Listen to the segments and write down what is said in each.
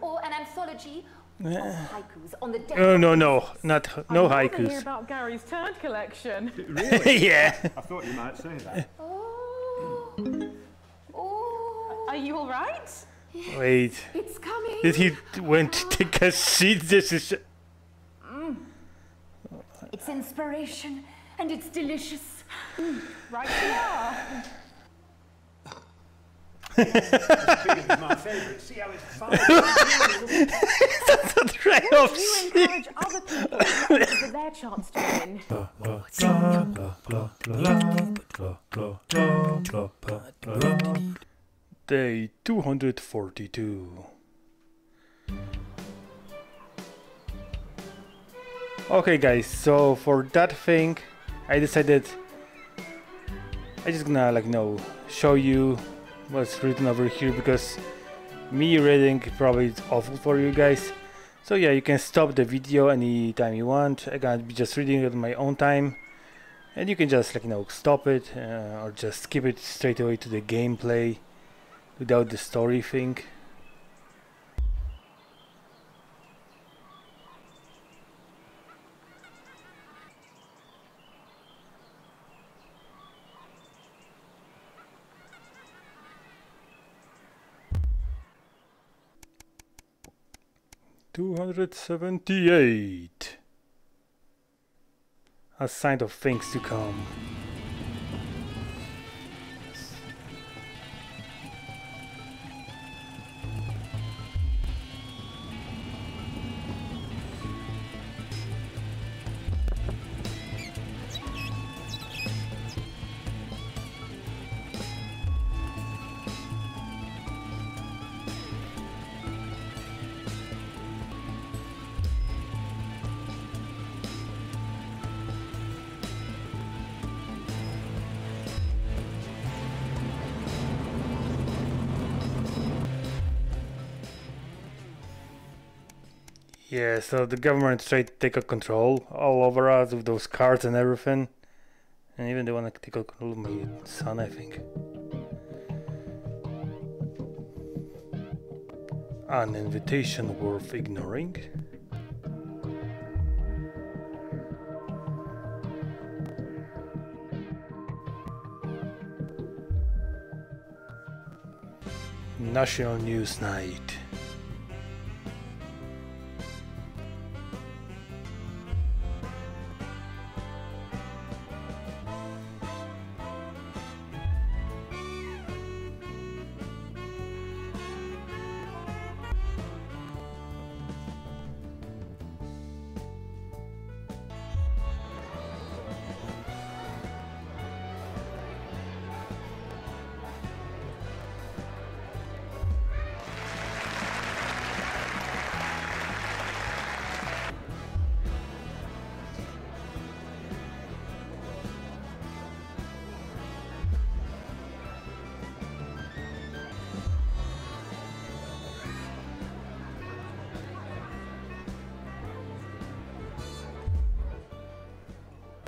you. Or an anthology of haikus on the death Oh of no no princess. not no I'd rather hear about Gary's turd collection. Really? yeah. I thought you might say that. Oh. Oh. Are you all right? Wait. It's coming. Did he went to take a seat? This is mm. It's inspiration and it's delicious. Right you are. My favourite. See how it's fine. the tray of You seat. encourage other people give their chance to win. Day 242. Okay guys, so for that thing I decided I just gonna like you know show you what's written over here because me reading probably is awful for you guys. So yeah, you can stop the video anytime you want. I gonna be just reading it on my own time. And you can just like you know stop it uh, or just skip it straight away to the gameplay without the story thing. Two hundred seventy-eight. A sign of things to come. Yeah, so the government tried to take a control all over us with those cards and everything. And even they want to take control of my son, I think. An invitation worth ignoring. National News Night.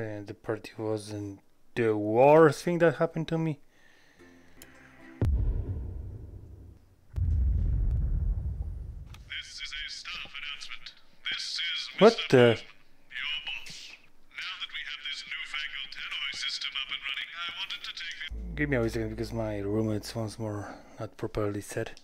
And the party wasn't the worst thing that happened to me. This is a staff announcement. This is What the? Your boss. Now that we have this newfangled Tannoy system up and running, I wanted to take this. Give me a second because my roommate's once more not properly set.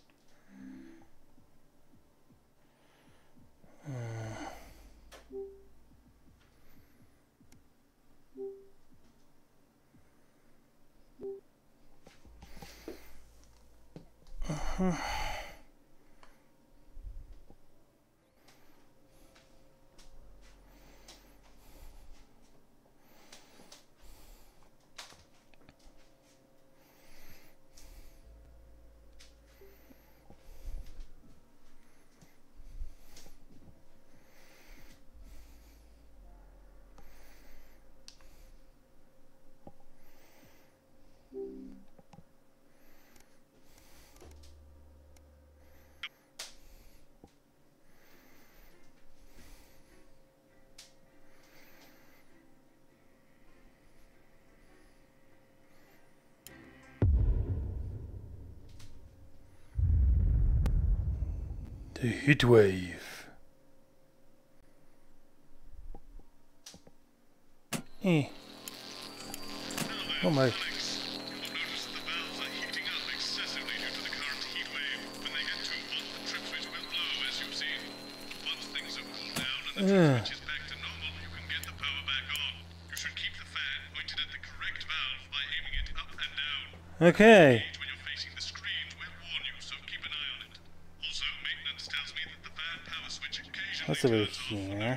The heat wave. Eh. Oh my. Down. Okay. And you're all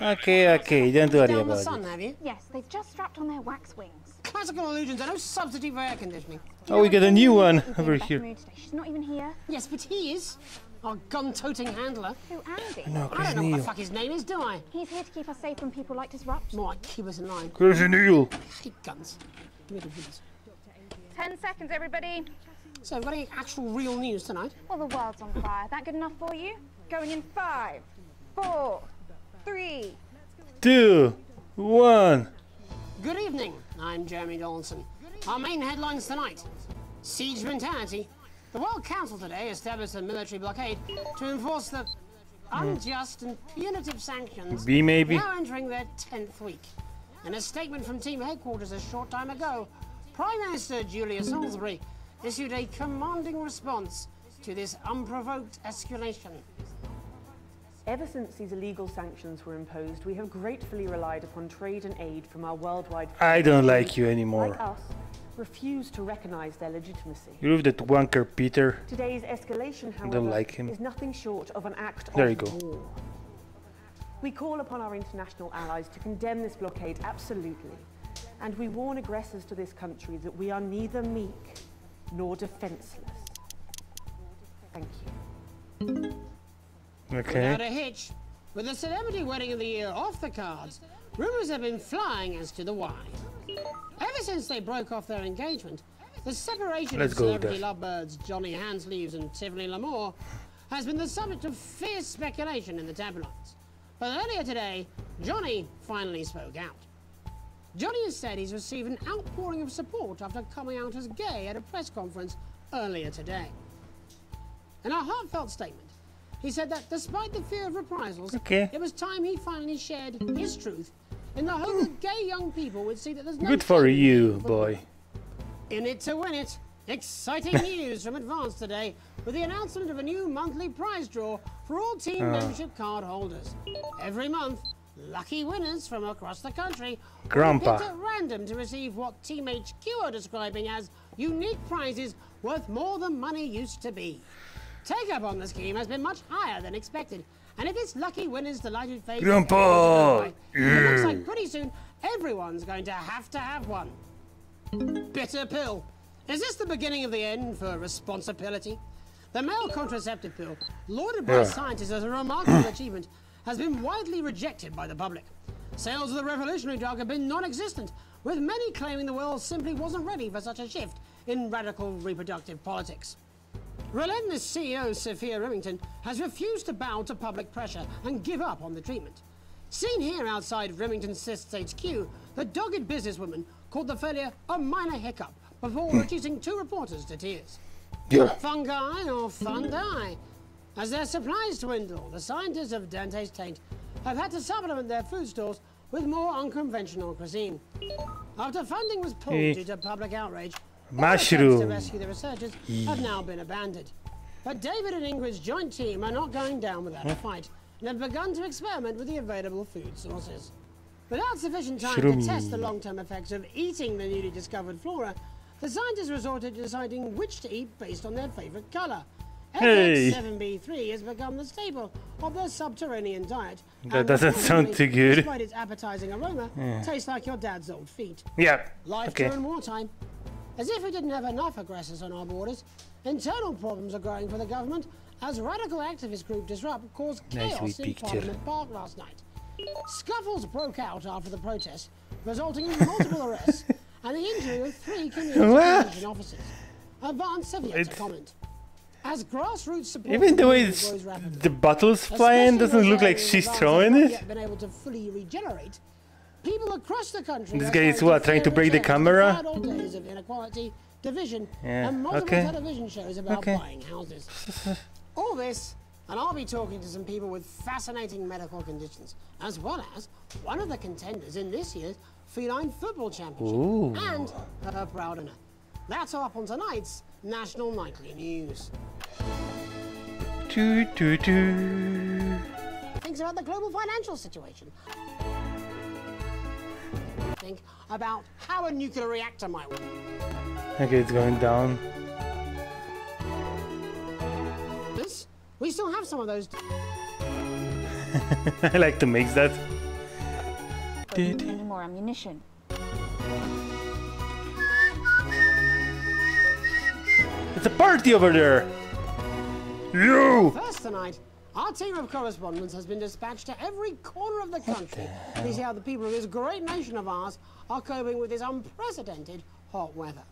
Okay, okay, don't worry Down the about sun, it. have you? Yes, they've just strapped on their wax wings. Classical illusions are no substitute for air conditioning. Oh, we got a new one He's in a over here. She's not even here. Yes, but he is. Our gun-toting handler. Who, Andy? No, I don't know what the fuck his name is, do I? He's here to keep us safe from people like disrupt. More like keep us in line. Chris Neal. I hate guns. Really would. Ten seconds, everybody. So, have got any actual real news tonight? Well, the world's on fire. That good enough for you? Going in five, four, three, two, one. Good evening. I'm Jeremy Donaldson. Our main headlines tonight: siege mentality. The World Council today established a military blockade to enforce the hmm. unjust and punitive sanctions B maybe? now entering their 10th week. In a statement from team headquarters a short time ago, Prime Minister Julia Salisbury issued a commanding response to this unprovoked escalation. Ever since these illegal sanctions were imposed, we have gratefully relied upon trade and aid from our worldwide I don't like you like anymore. us, refuse to recognize their legitimacy. You with that wanker Peter. Today's escalation, however, don't like him. is nothing short of an act There of you go. war. We call upon our international allies to condemn this blockade absolutely, and we warn aggressors to this country that we are neither meek nor defenseless. Thank you. Okay. Without a hitch, with the celebrity wedding of the year off the cards, rumours have been flying as to the why. Ever since they broke off their engagement, the separation Let's of celebrity lovebirds Johnny Hansleaves and Tiffany Lamore has been the subject of fierce speculation in the tabloids. But earlier today, Johnny finally spoke out. Johnny has said he's received an outpouring of support after coming out as gay at a press conference earlier today. In a heartfelt statement, he said that despite the fear of reprisals, Okay. it was time he finally shared his truth in the hope that gay young people would see that there's no Good for you, boy. In it to win it. Exciting news from Advance today with the announcement of a new monthly prize draw for all team Ah. membership card holders. Every month, lucky winners from across the country Grandpa. picked at random to receive what Team HQ are describing as unique prizes worth more than money used to be. Take up on the scheme has been much higher than expected, and if it's lucky winners' delighted face, Grandpa! it looks like pretty soon everyone's going to have to have one. Bitter pill. Is this the beginning of the end for responsibility? The male contraceptive pill, lauded by Yeah. scientists as a remarkable achievement, has been widely rejected by the public. Sales of the revolutionary drug have been non existent, with many claiming the world simply wasn't ready for such a shift in radical reproductive politics. Relentless CEO Sophia Remington has refused to bow to public pressure and give up on the treatment. Seen here outside Remington Sys HQ, the dogged businesswoman called the failure a minor hiccup before hmm. reducing two reporters to tears. Yeah. Fungi or fundi? As their supplies dwindle, the scientists of Dante's Taint have had to supplement their food stores with more unconventional cuisine. After funding was pulled Eh. due to public outrage, all Mushroom. to rescue the researchers have now been abandoned. But David and Ingrid's joint team are not going down without a fight and have begun to experiment with the available food sources. Without sufficient time to test the long-term effects of eating the newly discovered flora, the scientists resorted to deciding which to eat based on their favorite color. Hey. FX7B3 has become the staple of the subterranean diet. That doesn't sound too good. Despite its appetizing aroma, tastes like your dad's old feet. Yeah. Life Okay. during wartime. As if we didn't have enough aggressors on our borders, internal problems are growing for the government as radical activist group Disrupt caused chaos wee in picture. Parliament Park last night. Scuffles broke out after the protest, resulting in multiple arrests and the injury of three community officers. Advance have yet to It's- comment. As grassroots support Even the way it's, the bottle's flying doesn't look like she's throwing it. been able to fully regenerate. People across the country. This guy is what, trying to break the camera? bad old days of inequality, division, Yeah, and multiple okay. television shows about Okay. buying houses. All this, and I'll be talking to some people with fascinating medical conditions, as well as one of the contenders in this year's Feline Football Championship, Ooh. and her proud owner. That's all up on tonight's National Nightly News. Doo, doo, doo. Thinks about the global financial situation. Think about how a nuclear reactor might work. Okay, it's going down. This, we still have some of those. I like to mix that. Doo, doo. Any more ammunition? It's a party over there! You! First tonight, our team of correspondents has been dispatched to every corner of the country to see how the people of this great nation of ours are coping with this unprecedented hot weather.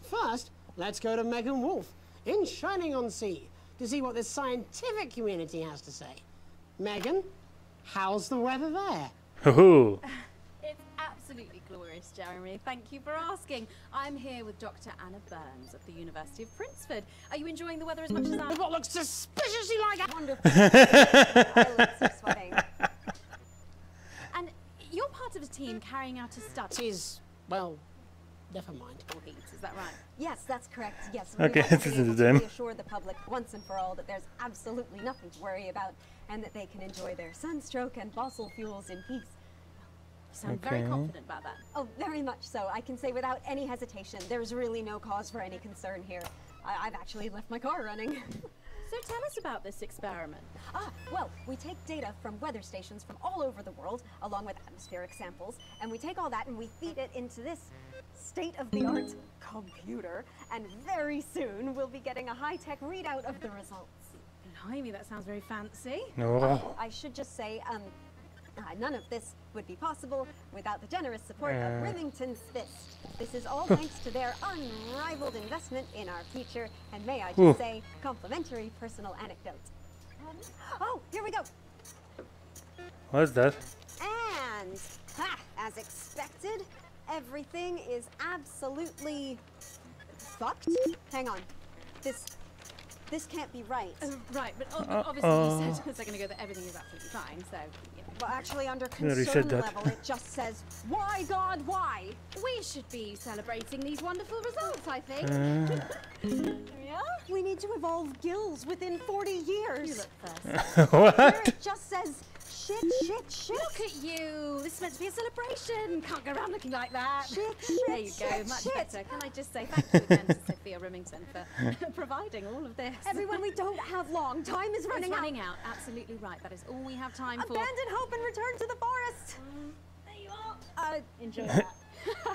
First, let's go to Megan Wolfe in Shining on Sea to see what the scientific community has to say. Megan, how's the weather there? Hoo-hoo. It's Jeremy. Thank you for asking. I'm here with Dr. Anna Burns of the University of Princeford. Are you enjoying the weather as much as I am? What looks suspiciously like a Wonderful. Eyelids. And you're part of a team carrying out a study. is, well, never mind. Is that right? Yes, that's correct. Yes. Okay, we want this to be is able them. to reassure the public once and for all that there's absolutely nothing to worry about and that they can enjoy their sunstroke and fossil fuels in peace. You sound very confident about that. Oh, very much so. I can say without any hesitation, there's really no cause for any concern here. I- I've actually left my car running. So tell us about this experiment. ah, well, we take data from weather stations from all over the world, along with atmospheric samples, and we take all that and we feed it into this state-of-the-art computer, and very soon we'll be getting a high-tech readout of the results. Blimey, that sounds very fancy. Oh. I should just say, um, uh, none of this would be possible without the generous support Uh. of Rivington's Fist. This is all thanks to their unrivaled investment in our future, and may I just Ooh. say, complimentary personal anecdote. Um, oh, here we go. What's that? And, ha, as expected, everything is absolutely fucked. Hang on. This, this can't be right. Uh, right, but o- but obviously you said a second ago that everything is absolutely fine, so you know. Well, actually, under concern said that. level, it just says, why, God, why? We should be celebrating these wonderful results, I think. Yeah? We need to evolve gills within 40 you years. look first. what? Here it just says, shit, shit, shit. Look at you! This is meant to be a celebration. Can't go around looking like that. Shit, there you go, shit, much shit. better. Can I just say thank you again to Sophia Remington for providing all of this? Everyone, we don't have long. Time is running it's out. running out. Absolutely right. That is all we have time for. Abandon hope and return to the forest. There you are. Uh, Enjoy that.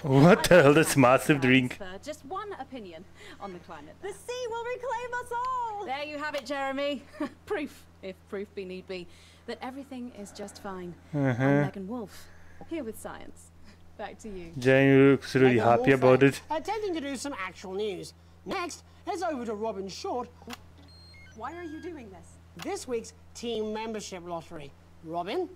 What the hell? This massive drink. Just one opinion on the climate. the sea will reclaim us all. There you have it, Jeremy. proof, if proof be need be, that everything is just fine. Uh-huh. I'm Megan Wolfe, here with science. Back to you. Jane looks really Megan happy Wolfe, about uh, it. Attempting to do some actual news. Next, heads over to Robin Short, Why are you doing this? this week's team membership lottery. Robin?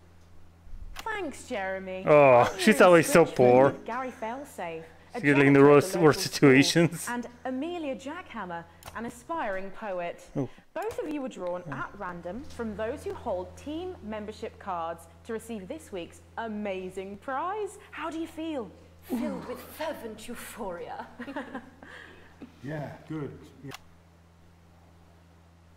Thanks, Jeremy. Oh, she's always so poor. Gary Failsafe. a She's like in the worst- worst situations. And Amelia Jackhammer, an aspiring poet. Oh. Both of you were drawn at random from those who hold team membership cards to receive this week's amazing prize. How do you feel? Filled with fervent euphoria. Yeah, good. Yeah.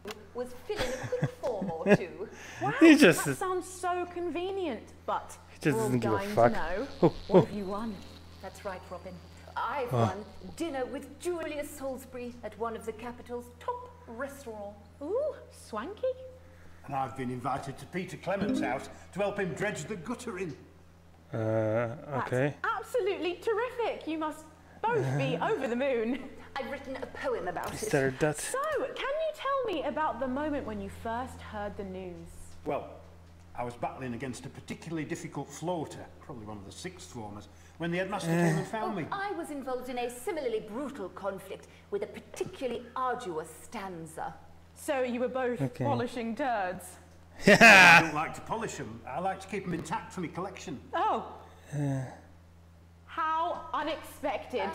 Was filling a quick form or two. Wow, He just- that sounds so convenient, but just we're all doesn't give a dying fuck. to know. Oh, what oh. have you won? That's right, Robin. I've won dinner with Julia Salisbury at one of the capital's top restaurants. Ooh, swanky. And I've been invited to Peter Clement's house to help him dredge the gutter in. Uh, That's okay. absolutely terrific. You must both be over the moon. I've written a poem about Is it. there that? So, can you tell me about the moment when you first heard the news? Well, I was battling against a particularly difficult floater, probably one of the sixth formers, when the headmaster came and uh. found me. I was involved in a similarly brutal conflict with a particularly arduous stanza. So you were both Okay. polishing turds. Yeah. I don't like to polish them. I like to keep them intact for my collection. Oh, uh. How unexpected.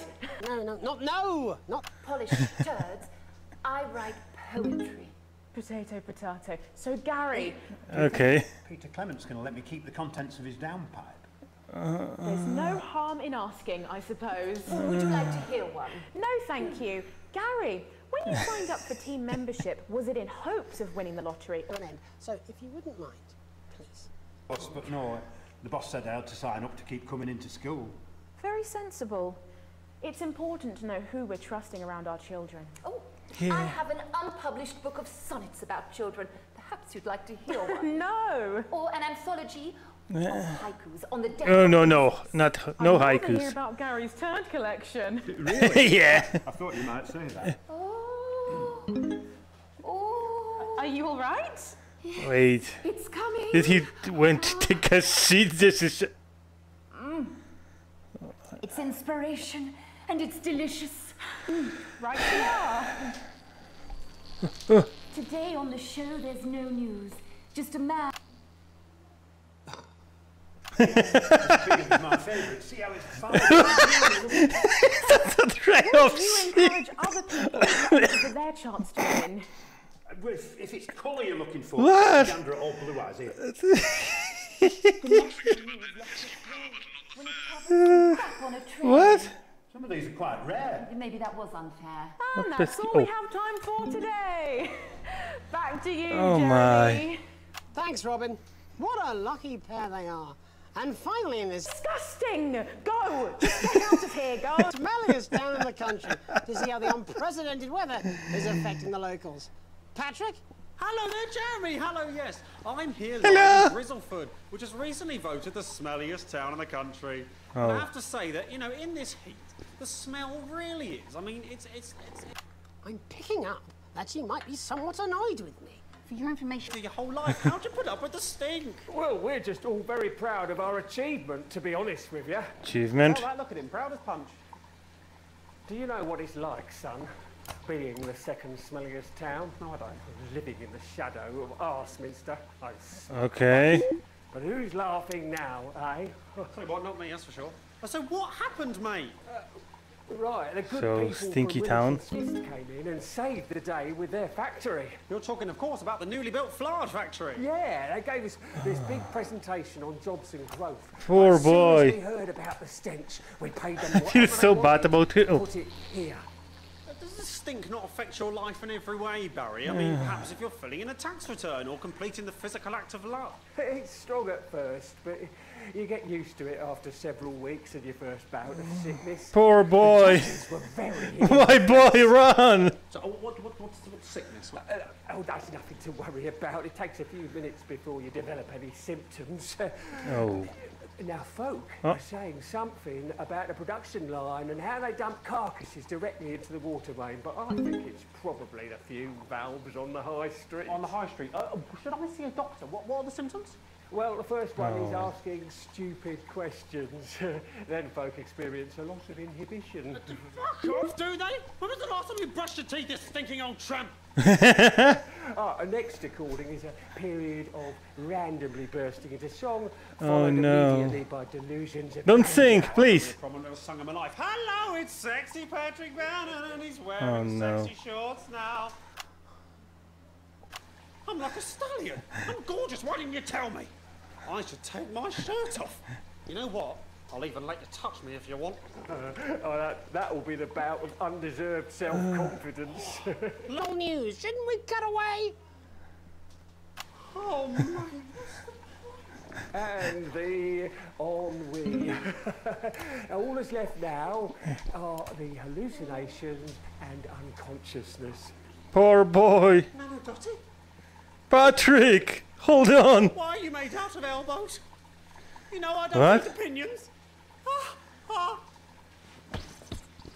Um, no, no, not no, not Polished turds. I write poetry. Potato, potato. So, Gary, Okay. Peter Clement's going to let me keep the contents of his downpipe. There's no harm in asking, I suppose. Would you like to hear one? No, thank you. Gary, when you signed up for team membership, was it in hopes of winning the lottery? an end. So, if you wouldn't mind, please. Boss, but no, the boss said I had to sign up to keep coming into school. Very sensible. It's important to know who we're trusting around our children. Oh, I have an unpublished book of sonnets about children. Perhaps you'd like to hear one. No! or an anthology of haikus on the death Oh no no not no I'd rather hear about Gary's turd collection. Really? yeah. I thought you might say that. Oh. Oh. Are you all right? Wait. It's coming. Did he went to take a seat? This is mm. It's inspiration and it's delicious. Mm. Right here. Today on the show, there's no news. Just a man. It's my favourite. See how it's fine. right off. You encourage other people for their chance to win. if, if it's colour you're looking for, What? gander at all blue eyes here. A train. What? Some of these are quite rare. Maybe that was unfair. And that's the- all we have time for today. Back to you, Oh, Jeremy. Thanks, Robin. What a lucky pair they are. And finally, in this Disgusting! Go! Just get out of here, go! smelliest town in the country, to see how the unprecedented weather is affecting the locals. Patrick? Hello there, Jeremy. Hello, yes. I'm here Hello. in Grizzleford, which has recently voted the smelliest town in the country. And Oh. I have to say that, you know, in this heat, the smell really is. I mean, it's it's it's, it's I'm picking up that she might be somewhat annoyed with me. For your information, for your whole life. How'd you put up with the stink? Well, we're just all very proud of our achievement, to be honest with you. Achievement. All right, look at him, proud as punch. Do you know what it's like, son, being the second smelliest town? No, I don't. Living in the shadow of Arseminster. I s- Okay. But who's laughing now, eh? Tell what, not me, that's for sure. So what happened, mate? Right, the good So, people Stinky from Town. Wilson came in and saved the day with their factory. You're talking, of course, about the newly built Flard factory. Yeah, they gave us this big presentation on jobs and growth. Poor as soon boy. As we heard about the stench, we paid them I feel so bad about it. Oh. Put it here. Does the stink not affect your life in every way, Barry? I mean, perhaps if you're filling in a tax return or completing the physical act of love. It's strong at first, but you get used to it after several weeks of your first bout of sickness. Poor boy. Judges were very My boy, run! So, oh, what, what, what's, what's sickness? Uh, oh, that's nothing to worry about. It takes a few minutes before you develop any symptoms. Oh. Now, folk Huh? are saying something about the production line and how they dump carcasses directly into the water main, but I think it's probably the few valves on the high street. On the high street. Uh, should I see a doctor? What, what are the symptoms? Well, the first one is Oh. asking stupid questions. then folk experience a loss of inhibition. Fuck off, do they? When was the last time you brushed your teeth, you stinking old tramp? Ah, and next according is a period of randomly bursting into song, Oh, followed no. immediately by delusions of Don't sing, please. From never sung in my life. Hello, it's sexy Patrick Bannon, and he's wearing Oh, no. sexy shorts now. I'm like a stallion. I'm gorgeous. Why didn't you tell me? I should take my shirt off. You know what? I'll even let you touch me if you want. Oh, that, that will be the bout of undeserved self-confidence. Long news. Shouldn't we cut away? Oh, my. and the ennui. All that's left now are the hallucinations and unconsciousness. Poor boy. Nano Patrick, hold on. why are you made out of elbows? You know I don't What? need opinions. Ah, ah.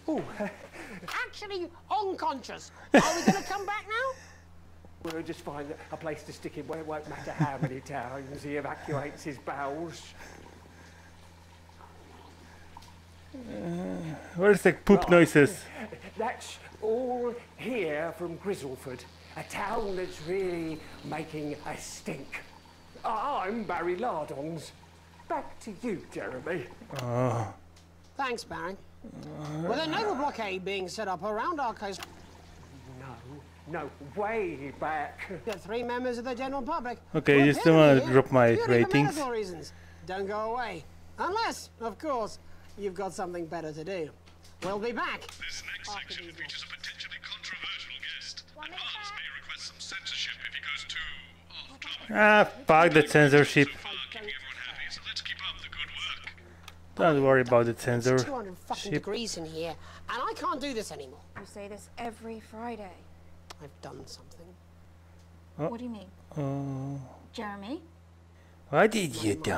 Oh, Actually, unconscious. Are we going to come back now? we'll just find a place to stick him where it won't matter how many times he evacuates his bowels. Where's the poop Right. noises? That's all here from Grizzleford, a town that's really making a stink. Ah, I'm Barry Lardons, back to you, Jeremy. Oh. Thanks, Barry. With a naval blockade being set up around our coast, No, no, way back. the three members of the general public. Okay, were you still wanna drop my purely for ratings? medical reasons. Don't go away. Unless, of course, you've got something better to do. We'll be back. This next section features a potentially controversial guest. Advance may request some censorship if he goes too off topic. Ah, fuck the censorship. Keeping everyone happy, so let's keep up the good work. Don't worry about the It's censor. 200 fucking ship. degrees in here, and I can't do this anymore. You say this every Friday. I've done something. Oh. What do you mean? Oh. Jeremy? What did you do?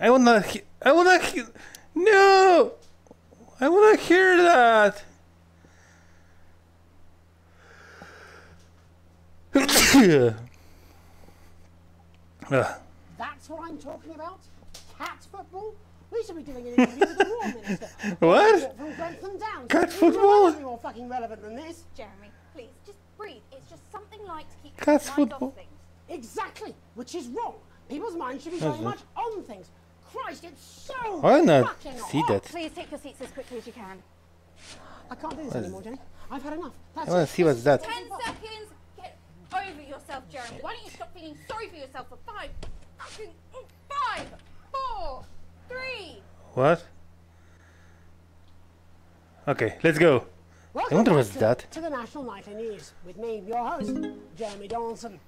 I will not. I wanna. He- no! I wanna hear that! That's what I'm talking about? Cat football? We should be doing an interview with the War Minister. What? From Grantham Downs. Cat You football? know more fucking relevant than this? Jeremy, please, just breathe. It's just something light to keep Cat's mind football. off things. Exactly, which is wrong. People's minds should be That's very much on things. Christ, it's so Why not fucking see hot. that? Oh, please take your seats as quickly as you can. I can't do this What is anymore, Jenny. I've had enough. That's I wanna see what's that. Ten seconds! Get over yourself, Jeremy. Why don't you stop feeling sorry for yourself for five, fucking, oh, five, four, three. What? Okay, let's go. I Welcome wonder what's to, that. to the National Nightly News with me, your host, Jeremy Donaldson.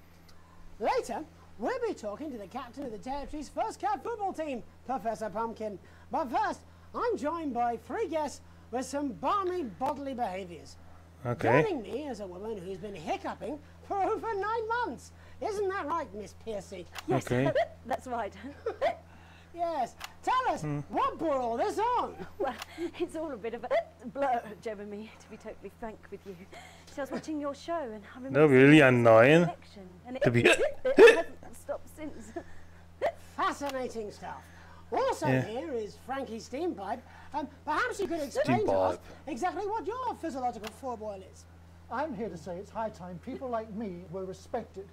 Later, we'll be talking to the captain of the territory's first cat football team, Professor Pumpkin. But first, I'm joined by three guests with some balmy bodily behaviours. Okay. Joining me is a woman who's been hiccuping for over nine months. Isn't that right, Miss Piercy? Okay. That's right. Yes. Tell us, Hmm. what brought all this on? Well, it's all a bit of a blur, Jeremy, to be totally frank with you. So I was watching your show and I remember That really seeing this annoying and it, to be- it hasn't stopped since. Fascinating stuff. Also Yeah. here is Frankie Steampipe. Um, perhaps you could explain to us exactly what your physiological foreboil is. I'm here to say it's high time people like me were respected.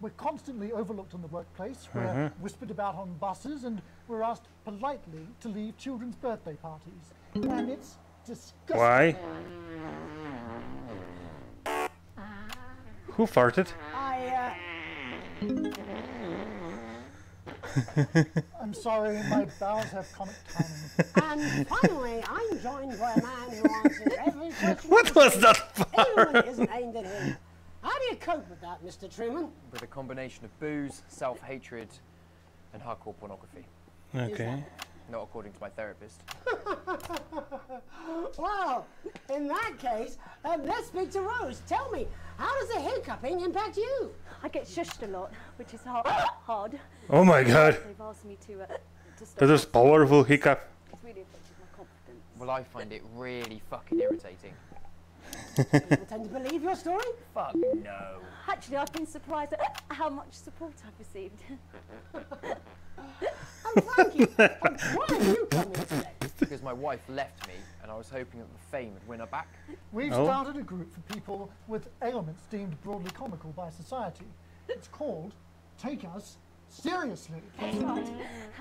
We're constantly overlooked in the workplace, we're Mhm. whispered about on buses, and we're asked politely to leave children's birthday parties. And it's disgusting. Why? Who farted? I, I'm sorry, my bowels have comic timing. and finally, I'm joined by a man who answers every question. What was that Even when isn't aimed at him. How do you cope with that, Mr. Truman? with a combination of booze, self-hatred, and hardcore pornography. Okay. Not according to my therapist. Well, in that case, um, let's speak to Rose. Tell me, how does the hiccuping impact you? I get shushed a lot, which is hard. hard. Oh my god. They've asked me to, uh, to stop. That was powerful hiccup. It's really affected my confidence. Well, I find it really fucking irritating. People tend to believe your story? Fuck no. Actually, I've been surprised at how much support I've received. Because my wife left me, and I was hoping that the fame would win her back. We've Oh. started a group for people with ailments deemed broadly comical by society. It's called Take Us Seriously. That's right.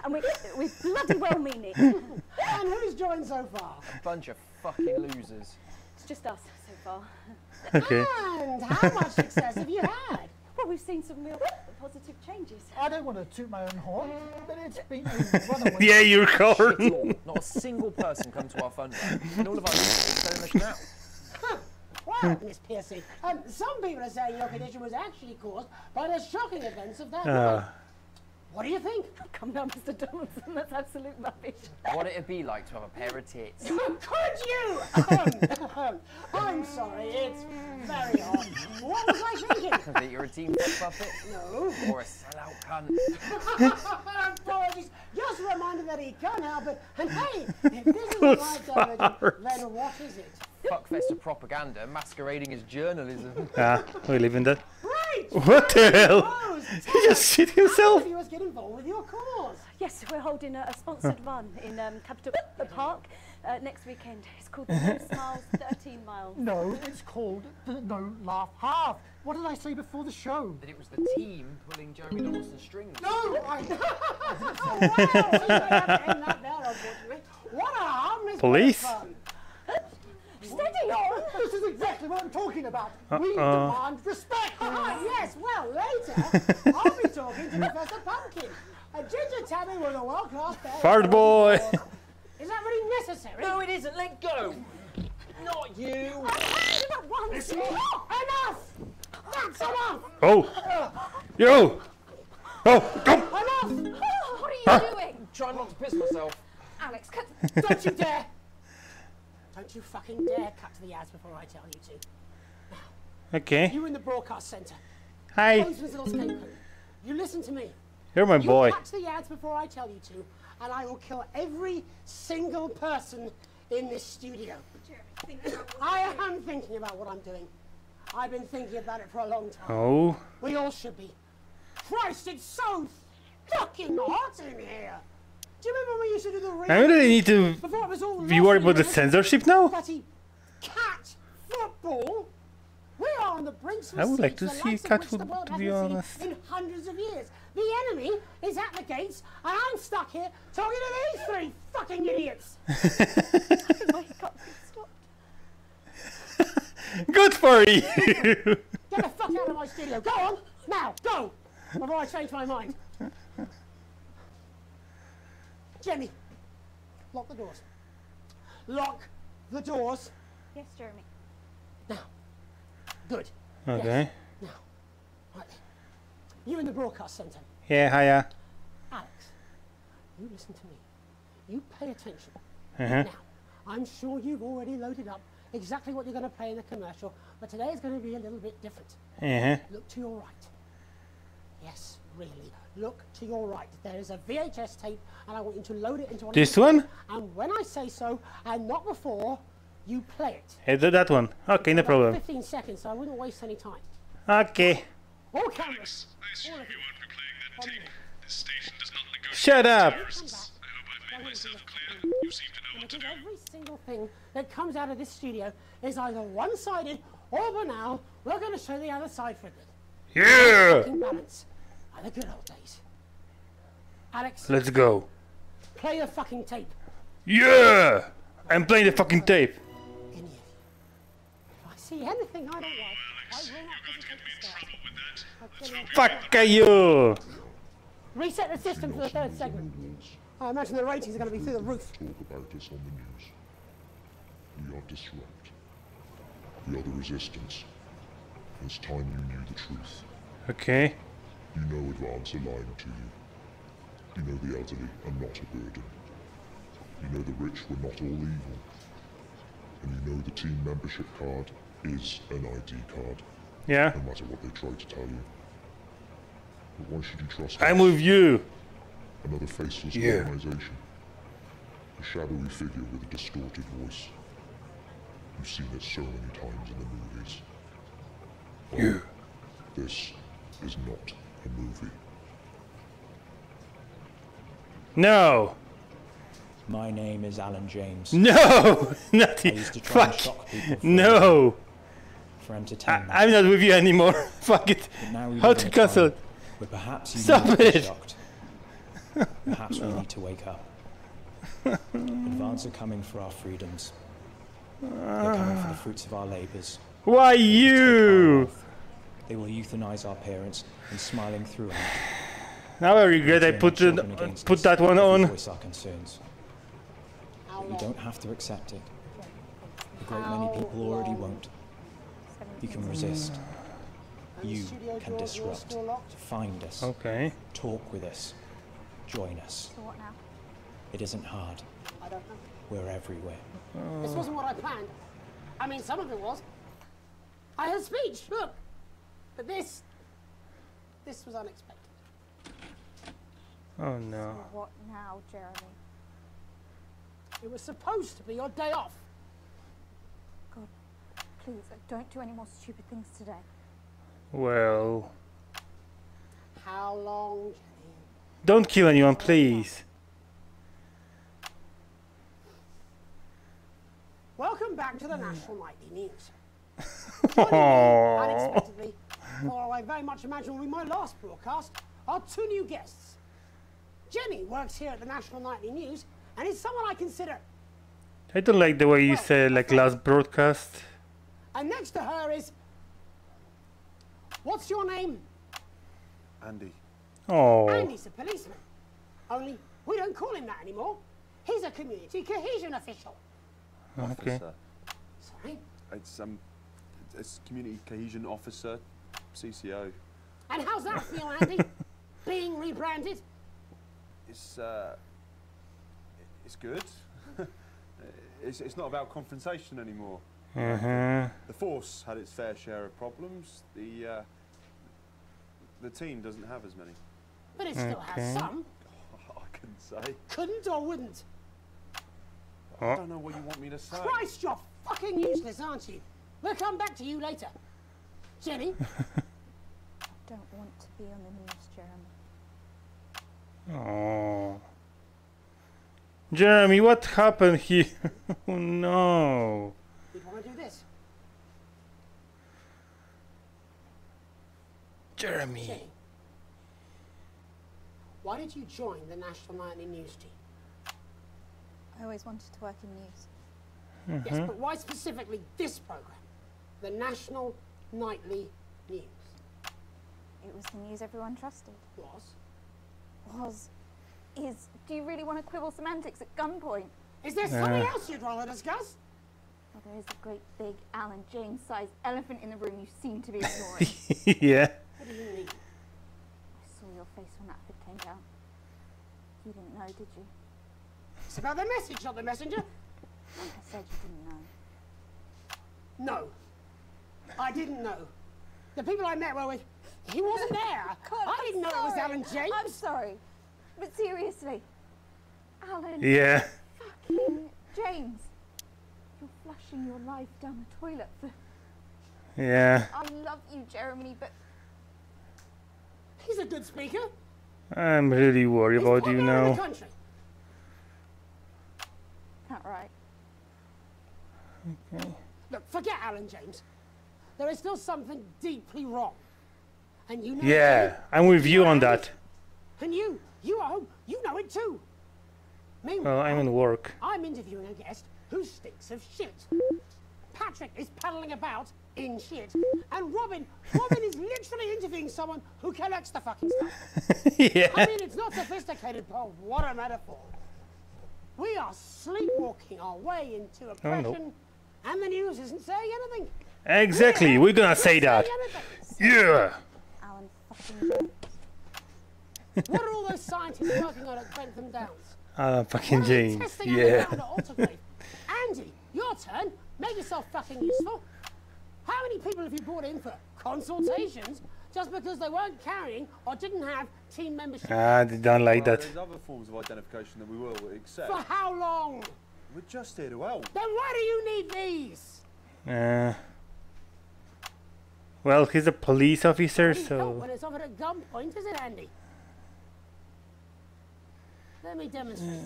And we, we bloody well mean it. And who's joined so far? A bunch of fucking losers. It's just us so far. Okay. And how much success have you had? Well, we've seen some real positive changes. I don't want to toot my own horn, but it's been a runaway. Yeah, you're Shit corn. all. Not a single person come to our fund run, and all of our listeners don't listen out. Well, Miss Piercy, um, some people are saying your condition was actually caused by the shocking events of that Uh, night. What do you think? Come down, Mr. Donaldson. That's absolute rubbish. What'd it'd be like to have a pair of tits. Could you? Um, I'm sorry, it's very hot. What was I thinking? that you're a team puppet? No. Or a sellout cunt? Apologies. Just a reminder that he can't help it. And hey, if this is a live diversion, then what is it? Fuckfest of propaganda masquerading as journalism. Ah, we live in that. Right! What the hell? He just shit himself. How many of us get involved with your cause? Yes, we're holding a, a sponsored run in um, Capital uh, Park uh, next weekend. It's called the No Smiles 13 Miles. No, it's called the No Laugh Half. What did I say before the show? That it was the team pulling Jeremy Donaldson's strings. No, I. What a harmless Police? fun. Steady on! This is exactly what I'm talking about. We Uh-uh. demand respect. Ah, yes, well, later, I'll be talking to Professor Pumpkin. A ginger tabby with a world-class bear. Fart boy. Is that really necessary? No, it isn't. Let go. Not you. It's enough! That's enough! Oh. Yo. Oh. Come. Enough! What are you Huh? doing? Trying not to piss myself. Alex. Don't you dare! Don't you fucking dare cut to the ads before I tell you to. Okay. You in the broadcast centre. Hi. Bozeman's little scapegoat. You listen to me. You're my you boy. cut to the ads before I tell you to, and I will kill every single person in this studio. I am thinking about what I'm doing. I've been thinking about it for a long time. Oh. We all should be. Christ, it's so fucking hot in here. Do you remember when we used to do the I really need to Before it was all be worried about the censorship now. cat football. We are on the brink I would like to see cat football, to be honest. In hundreds of years. The enemy is at the gates, and I'm stuck here talking to these three fucking idiots. Oh Good for you. Get the fuck out of my studio. Go on, now, go, before I change my mind. Jenny, lock the doors. Lock the doors. Yes, Jeremy. Now. Good. Okay. Now. Right. You in the broadcast centre. Yeah. Hiya. Alex, you listen to me. You pay attention. Uh-huh. Now, I'm sure you've already loaded up exactly what you're going to play in the commercial, but today is going to be a little bit different. Uh-huh. Look to your right. Yes, really. Look to your right. There is a VHS tape, and I want you to load it into one. of This the- one? And when I say so, and not before, you play it. Hey, do that one. Okay, no problem. 15 seconds, so I wouldn't waste any time. Okay. All cameras. I assume you won't be playing that tape. This station does not negotiate Shut up. terrorists. I hope I've made myself clear. You seem to know what to do. Every single thing that comes out of this studio is either one-sided or banal. We're going to show the other side for a bit. Yeah. Balance. Like the good old days. Alex, Let's go. play the fucking tape. Yeah. I'm playing the fucking tape. Any of you. If I see anything I don't like, I will not hesitate to start. Fuck you. Reset the system for the third segment. I imagine the ratings are going to be through the roof. Talk about us on the news. We are disrupt. We are the resistance. It's time you knew the truth. Okay. You know advance are lying to you. You know the elderly are not a burden. You know the rich were not all evil. And you know the team membership card is an ID card. Yeah. No matter what they try to tell you. But why should you trust I'm us? with you. Another faceless Yeah. organization. A shadowy figure with a distorted voice. You've seen it so many times in the movies. Yeah. This is not a movie. No. My name is Alan James. No. Not I it. used to try and Fuck. shock people for, No. for entertainment. I, am not with you anymore. Fuck it. But How to cancel? Where perhaps you Stop need to be it. shocked. Perhaps we need to wake up. Advance are coming for our freedoms. They're coming for the fruits of our labours. Why you? They will euthanize our parents and smiling throughout. Now I regret I put it, put that one on. Voice our concerns. But you don't have to accept it. A great many people already won't. You can resist. You can disrupt. Find us. Okay. Talk with us. Join us. So what now? It isn't hard. I don't know. We're everywhere. This wasn't what I planned. I mean, some of it was. I had speech, look. But this, this was unexpected. Oh no. What now, Jeremy? It was supposed to be your day off. God, please, uh, don't do any more stupid things today. Well, How long, don't kill anyone, please. Welcome back to the National Nightly News. Oh. Unexpectedly, or I very much imagine will be my last broadcast, are two new guests. Jenny works here at the National Nightly News and is someone I consider. I don't like the way you say like last broadcast. And next to her is. What's your name? Andy. Oh. Andy's a policeman. Only we don't call him that anymore. He's a community cohesion official. Okay. Officer. Sorry. It's um, it's community cohesion officer, CCO. And how's that feel, Andy? Being rebranded? It's uh, it's good. it's it's not about confrontation anymore. Uh-huh. The force had its fair share of problems. The uh, the team doesn't have as many. But it still has Okay. some. I couldn't say. Couldn't or wouldn't. I don't know what you want me to say. Christ, you're fucking useless, aren't you? We'll come back to you later. Jenny, I Don't want to be on the news, Jeremy. Oh. Jeremy, what happened here? oh no. we want to do this. Jeremy. Jenny, why did you join the National Nightly News team? I always wanted to work in news. Mm-hmm. Yes, but why specifically this program? The National Nightly News. It was the news everyone trusted. Was? Was. Is. Do you really want to quibble semantics at gunpoint? Is there something else you'd rather discuss? Well, there is a great big Alan James sized elephant in the room you seem to be ignoring. yeah. What do you mean? I saw your face when that hood came down. You didn't know, did you? It's about the message, not the messenger. I said you didn't know. No. I didn't know. The people I met were with. He wasn't there. God, I didn't know it was. Alan James. I'm sorry. But seriously, Alan. Yeah. Fucking James. You're flushing your life down the toilet for. Yeah. I love you, Jeremy, but He's a good speaker. I'm really worried about you Popular in now. the country. not right. Okay. Look, forget Alan James. There is still something deeply wrong. And you know Yeah, I'm with you on that. And you, you home, you know it too. Meanwhile, Well, I'm in work. I'm interviewing a guest who stinks of shit. Patrick is paddling about in shit, and Robin, Robin is literally interviewing someone who collects the fucking stuff. yeah. I mean, it's not sophisticated, but what a metaphor. We are sleepwalking our way into oh, no. oppression, and the news isn't saying anything. Exactly, we're gonna say that. Yeah. Alan. What are all those scientists working on at Bentham Downs? Alan fucking What James. Yeah. underground? Andy, your turn. Make yourself fucking useful. How many people have you brought in for consultations just because they weren't carrying or didn't have team membership? Ah, they don't like Well, that. There's other forms of identification that we will accept. For how long? We're just here to help. Then why do you need these? Uh, well, he's a police officer, Help so. when it's offered at gunpoint, is it, Andy? Let me demonstrate.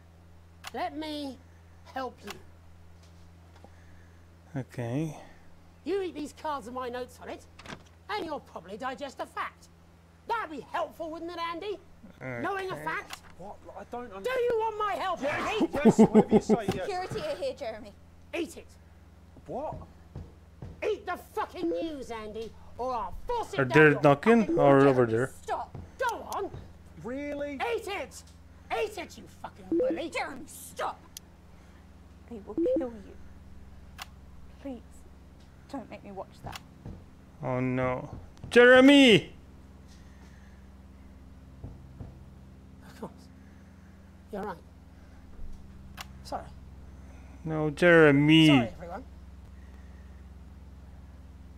Let me help you. Okay. You eat these cards with my notes on it, and you'll probably digest a fact. That'd be helpful, wouldn't it, Andy? Knowing a fact. What? I don't Do you want my help, Andy? Yes, whatever you say, yes. Security are here, Jeremy. Eat it. What? Eat the fucking news, Andy, or I'll force it Are down they your knocking fucking or over there? Stop. Go on. Really? Eat it. Eat it, you fucking bully. Jeremy, stop. They will kill you. Please, don't make me watch that. Oh no. Jeremy! Of course. You're right. Sorry. No, Jeremy. Sorry, everyone.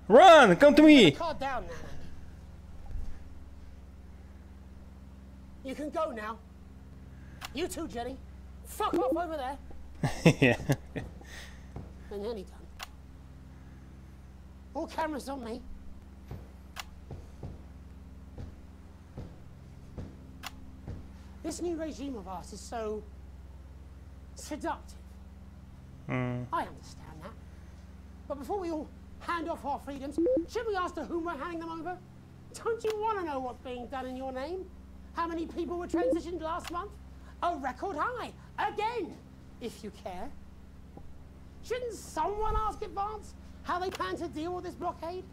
Run! Come to me! Down You can go now. You too, Jenny. Fuck off over there. yeah. And nearly done. All cameras on me. This new regime of ours is so seductive. Mm. I understand. That. But before we all hand off our freedoms, should we ask to whom we're handing them over? Don't you want to know what's being done in your name? How many people were transitioned last month? A record high. Again, if you care. Shouldn't someone ask Advance how they plan to deal with this blockade?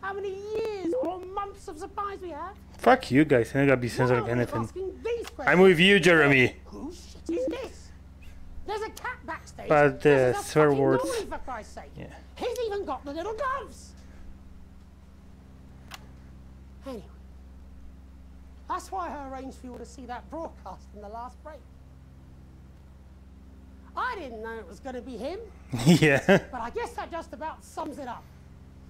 How many years or months of supplies we have? Fuck you guys, I ain't gonna be censored Why or aren't we anything. I'm with you, Jeremy. Whose shit is this? There's a cat backstage. But, uh, swear words. for Christ's sake. Yeah. He's even got the little gloves. Anyway, that's why I arranged for you all to see that broadcast in the last break. I didn't know it was going to be him, yeah. but I guess that just about sums it up.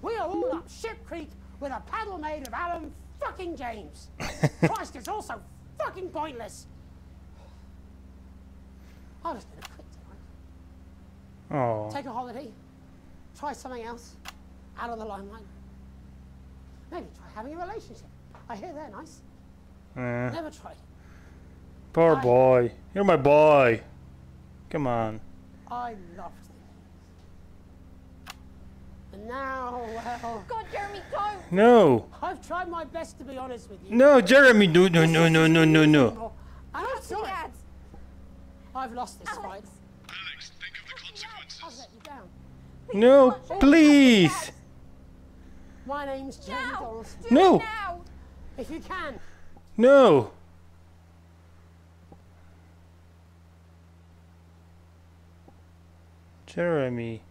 We are all up Ship Creek with a paddle made of Alan fucking James. Christ, it's also fucking pointless. I'm just going to quit tonight. Oh. Take a holiday. Try something else. Out of the limelight. Maybe try having a relationship. I hear they're nice. Eh, Never tried. poor I- boy. You're my boy. Come on. I loved them. And now, well. God, Jeremy, don't. No. I've tried my best to be honest with you. No, Jeremy. No, no, no, no, no, no, no. And I'm sorry. I've lost this fight. Alex, think of the consequences. I've let you down. No, please. My name's Jeremy Donaldson. No. If you can, No. Jeremy.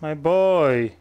My boy.